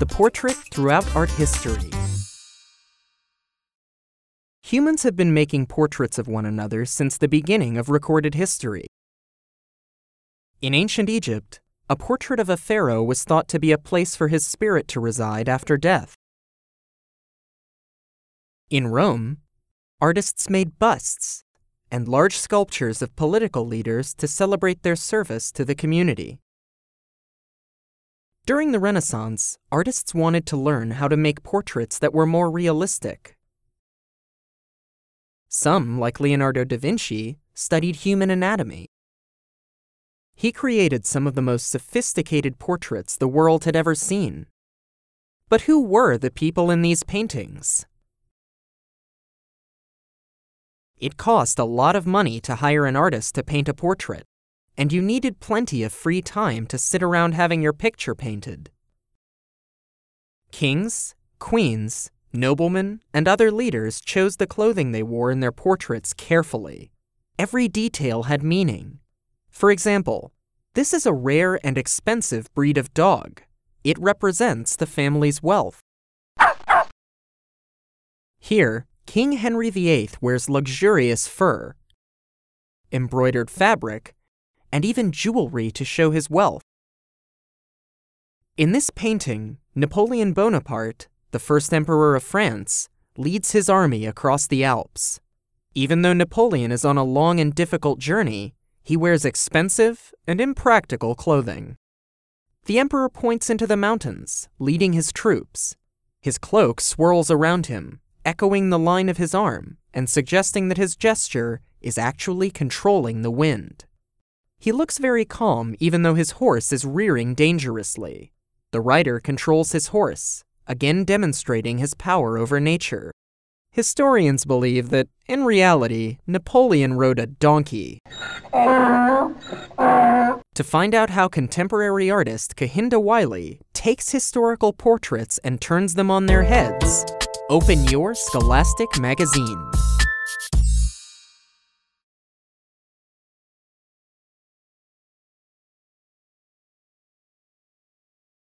The portrait throughout art history. Humans have been making portraits of one another since the beginning of recorded history. In ancient Egypt, a portrait of a pharaoh was thought to be a place for his spirit to reside after death. In Rome, artists made busts and large sculptures of political leaders to celebrate their service to the community. During the Renaissance, artists wanted to learn how to make portraits that were more realistic. Some, like Leonardo da Vinci, studied human anatomy. He created some of the most sophisticated portraits the world had ever seen. But who were the people in these paintings? It cost a lot of money to hire an artist to paint a portrait, and you needed plenty of free time to sit around having your picture painted. Kings, queens, noblemen, and other leaders chose the clothing they wore in their portraits carefully. Every detail had meaning. For example, this is a rare and expensive breed of dog. It represents the family's wealth. Here, King Henry VIII wears luxurious fur, embroidered fabric, and even jewelry to show his wealth. In this painting, Napoleon Bonaparte, the first emperor of France, leads his army across the Alps. Even though Napoleon is on a long and difficult journey, he wears expensive and impractical clothing. The emperor points into the mountains, leading his troops. His cloak swirls around him, echoing the line of his arm and suggesting that his gesture is actually controlling the wind. He looks very calm even though his horse is rearing dangerously. The rider controls his horse, again demonstrating his power over nature. Historians believe that, in reality, Napoleon rode a donkey. to find out how contemporary artist Kehinde Wiley takes historical portraits and turns them on their heads, Open your Scholastic magazine.